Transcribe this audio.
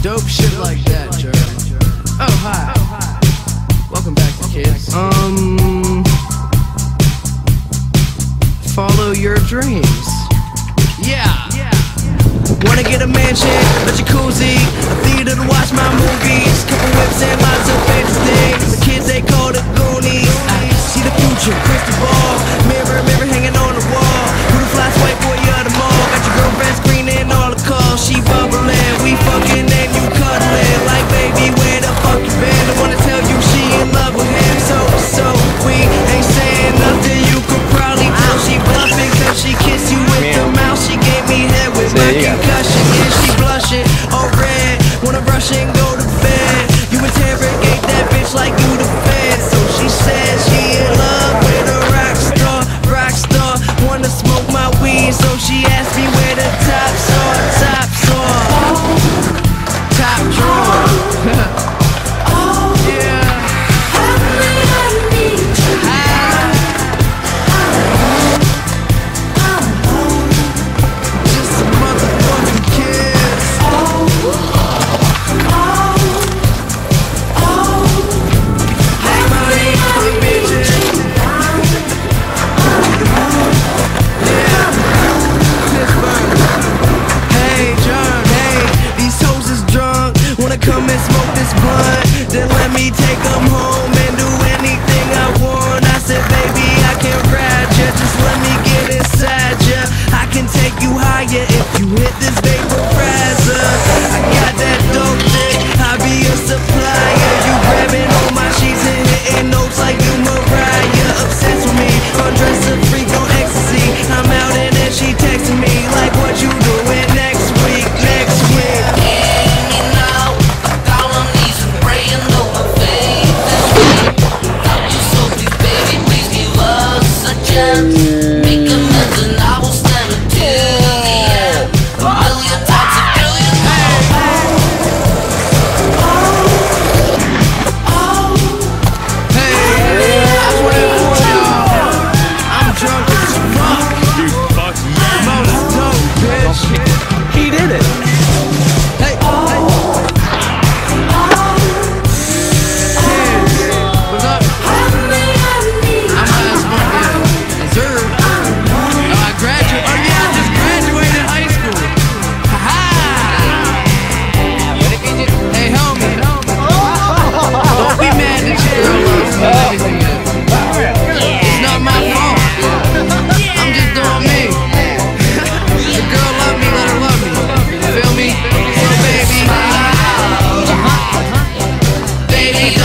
Dope shit like that, Jer. Oh, hi. Welcome back, kids. Um. Follow your dreams. Yeah. Wanna get a mansion, a jacuzzi, a theater to watch my movie. get this paper present. I got that baby.